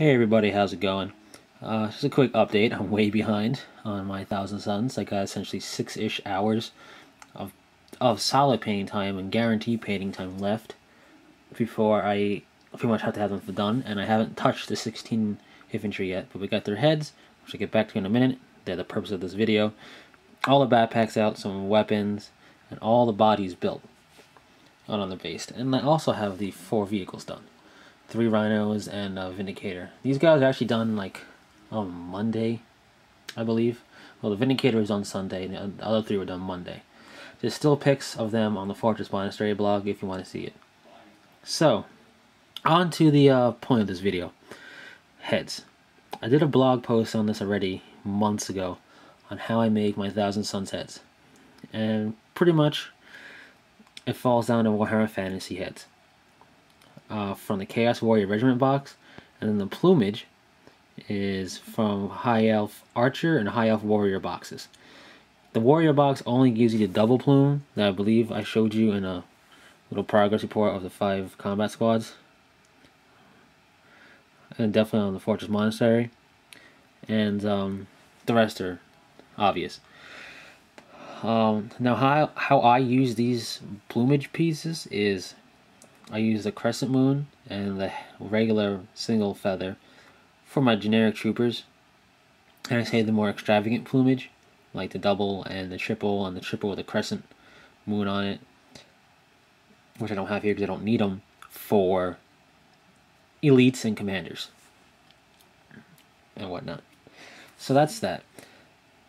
Hey everybody, how's it going? Uh, just a quick update. I'm way behind on my Thousand Sons. I got essentially six-ish hours of of solid painting time and guaranteed painting time left before I pretty much have to have them done. And I haven't touched the 16 infantry yet, but we got their heads, which I'll get back to in a minute. They're the purpose of this video. All the backpacks out, some weapons, and all the bodies built on the base. And I also have the four vehicles done three rhinos and a vindicator. These guys are actually done like on Monday, I believe. Well, the vindicator is on Sunday, and the other three were done Monday. There's still pics of them on the Fortress Monastery blog if you want to see it. So, on to the uh, point of this video. Heads. I did a blog post on this already months ago on how I make my Thousand Sons heads. And pretty much, it falls down to Warhammer Fantasy heads uh, from the Chaos Warrior Regiment box, and then the plumage is from High Elf Archer and High Elf Warrior boxes. The Warrior box only gives you the double plume that I believe I showed you in a little progress report of the five combat squads. And definitely on the Fortress Monastery. And um, the rest are obvious. Um, now, how, how I use these plumage pieces is I use the crescent moon and the regular single feather for my generic troopers. And I say the more extravagant plumage, like the double and the triple, and the triple with a crescent moon on it, which I don't have here because I don't need them for elites and commanders and whatnot. So that's that.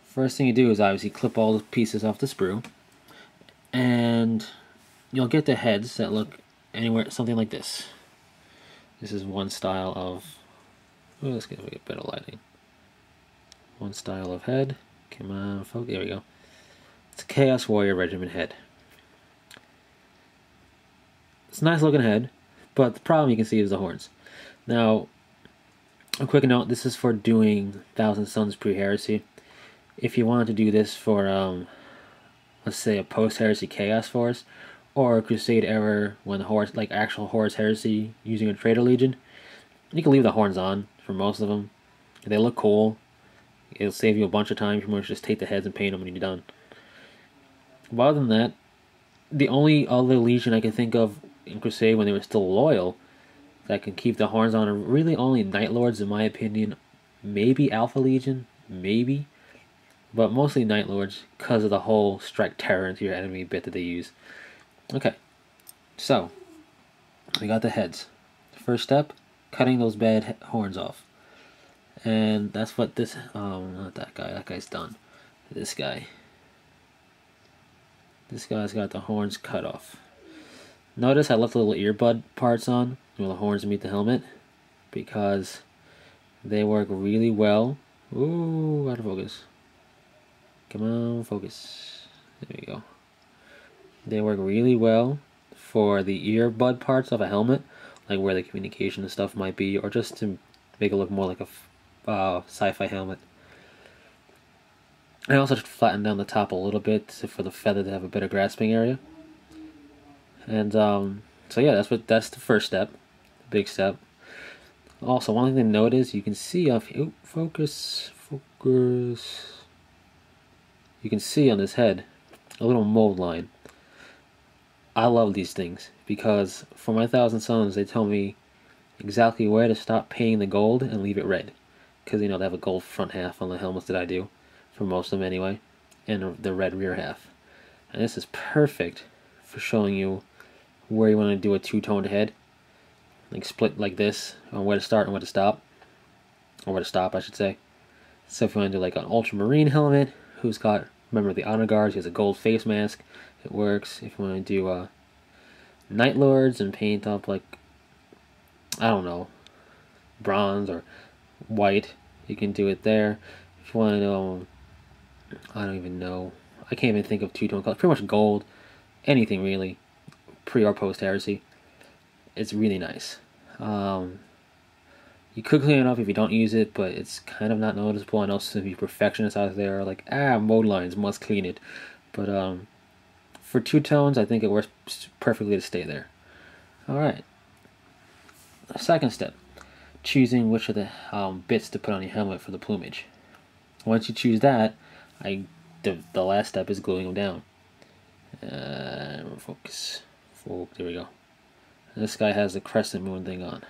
First thing you do is obviously clip all the pieces off the sprue, and you'll get the heads that look anywhere, something like this. This is one style of, oh, let's get, get better lighting. One style of head. Come on, folks, there we go. It's a Chaos Warrior Regiment head. It's a nice looking head, but the problem you can see is the horns. Now, a quick note, this is for doing Thousand Sons pre-heresy. If you wanted to do this for, um, let's say, a post-heresy Chaos Force, or Crusade era when horse, like actual Horus Heresy, using a Traitor Legion. You can leave the horns on for most of them. They look cool. It'll save you a bunch of time. You can just take the heads and paint them when you're done. But other than that, the only other Legion I can think of in Crusade when they were still loyal that can keep the horns on are really only Night Lords, in my opinion. Maybe Alpha Legion, maybe. But mostly Night Lords because of the whole strike terror into your enemy bit that they use. Okay, so we got the heads. First step, cutting those bad horns off. And that's what this, um, not that guy, that guy's done. This guy. This guy's got the horns cut off. Notice I left the little earbud parts on, where the horns meet the helmet, because they work really well. Ooh, out of focus. Come on, focus. There we go. They work really well for the earbud parts of a helmet, like where the communication and stuff might be, or just to make it look more like a uh, sci-fi helmet. I also just flatten down the top a little bit for the feather to have a better grasping area. And um, so yeah, that's what that's the first step, big step. Also, one thing to note is you can see off. Oh, focus, focus. You can see on this head a little mold line. I love these things because for my Thousand Sons, they tell me exactly where to stop painting the gold and leave it red. Because, you know, they have a gold front half on the helmets that I do, for most of them anyway, and the red rear half. And this is perfect for showing you where you want to do a two-toned head. Like split like this, on where to start and where to stop. Or where to stop, I should say. So if you want to do like an ultramarine helmet, who's got, remember the honor guards, he has a gold face mask, it works. If you want to do uh, Night Lords and paint up like, I don't know, bronze or white, you can do it there. If you want to I don't even know. I can't even think of two-tone color. Pretty much gold. Anything really. Pre or post heresy. It's really nice. Um, you could clean it up if you don't use it, but it's kind of not noticeable. I know some of you perfectionists out there are like, ah, mode lines, must clean it. But um, for two tones, I think it works perfectly to stay there. Alright. Second step. choosing which of the um, bits to put on your helmet for the plumage. Once you choose that, I the, the last step is gluing them down. Uh, focus. Full, there we go. This guy has the crescent moon thing on.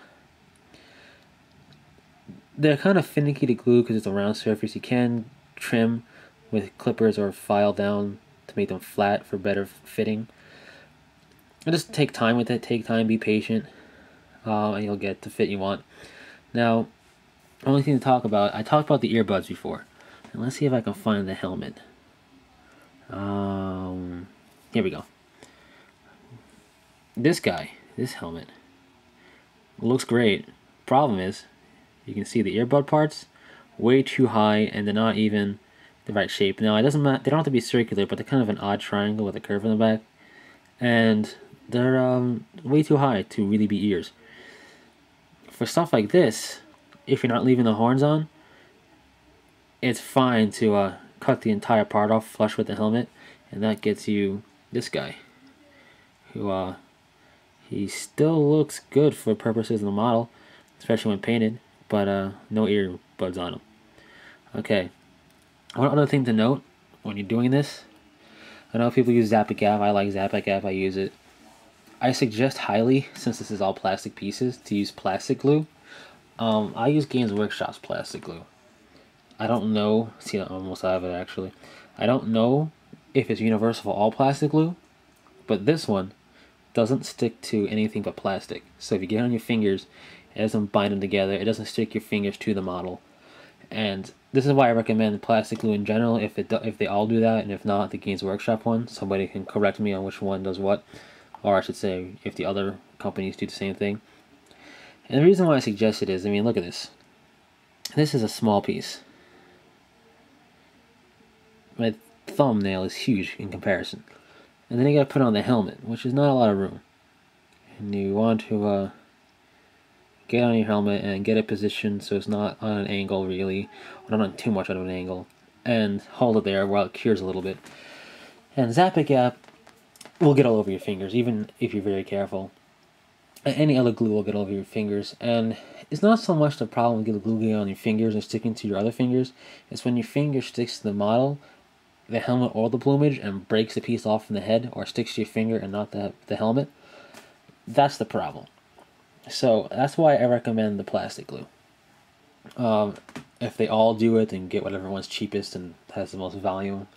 They're kind of finicky to glue because it's a round surface. You can trim with clippers or file down to make them flat for better fitting. And just take time with it. Take time, be patient, uh, and you'll get the fit you want. Now, only thing to talk about, I talked about the earbuds before. And let's see if I can find the helmet. Um, here we go. This guy, this helmet, looks great. Problem is, you can see the earbud parts way too high and they're not even the right shape. Now it doesn't matter, they don't have to be circular, but they're kind of an odd triangle with a curve in the back. And they're um, way too high to really be ears. For stuff like this, if you're not leaving the horns on, it's fine to uh, cut the entire part off flush with the helmet, and that gets you this guy, who uh, he still looks good for purposes of the model, especially when painted, but uh, no earbuds on him. Okay, one other thing to note when you're doing this, I know people use Zap-A-Gap, I like Zap-A-Gap, I use it. I suggest highly, since this is all plastic pieces, to use plastic glue. Um, I use Games Workshop's plastic glue. I don't know. See, I almost have it actually. I don't know if it's universal for all plastic glue, but this one doesn't stick to anything but plastic. So if you get on your fingers, it doesn't bind them together. It doesn't stick your fingers to the model. And this is why I recommend plastic glue in general. If it if they all do that, and if not, the Games Workshop one, somebody can correct me on which one does what, or I should say, if the other companies do the same thing. And the reason why I suggest it is, I mean, look at this. This is a small piece my thumbnail is huge in comparison. And then you gotta put on the helmet, which is not a lot of room. And you want to uh, get on your helmet and get it positioned so it's not on an angle really, or not on too much of an angle, and hold it there while it cures a little bit. And Zap-A-Gap will get all over your fingers, even if you're very careful. Any other glue will get all over your fingers, and it's not so much the problem with the glue getting on your fingers and sticking to your other fingers. It's when your finger sticks to the model the helmet or the plumage and breaks the piece off from the head or sticks to your finger and not the, the helmet, that's the problem. So that's why I recommend the plastic glue. Um, if they all do it, then get whatever one's cheapest and has the most volume.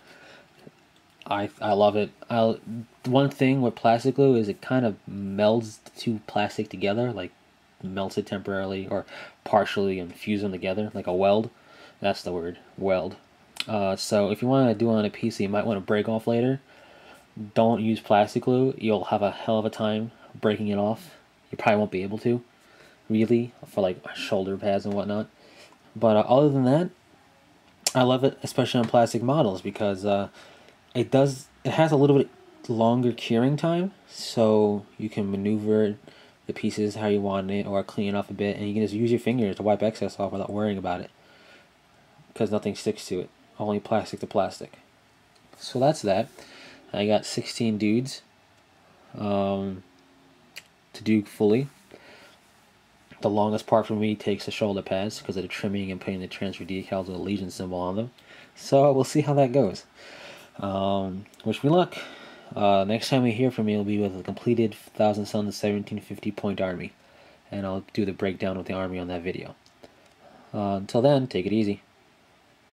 I I love it. I one thing with plastic glue is it kind of melds the two plastic together, like melts it temporarily or partially and fuse them together, like a weld. That's the word, weld. Uh, so if you want to do it on a PC, you might want to break off later. Don't use plastic glue. You'll have a hell of a time breaking it off. You probably won't be able to, really, for like shoulder pads and whatnot. But uh, other than that, I love it, especially on plastic models, because uh, it does. It has a little bit longer curing time, so you can maneuver the pieces how you want it, or clean it off a bit, and you can just use your fingers to wipe excess off without worrying about it, because nothing sticks to it only plastic to plastic. So that's that. I got 16 dudes um, to do fully. The longest part for me takes the shoulder pads because of the trimming and putting the transfer decals with a legion symbol on them. So we'll see how that goes. Um, wish me luck. Uh, next time we hear from me will be with a completed Thousand Sons 1750 point army. And I'll do the breakdown with the army on that video. Uh, until then, take it easy.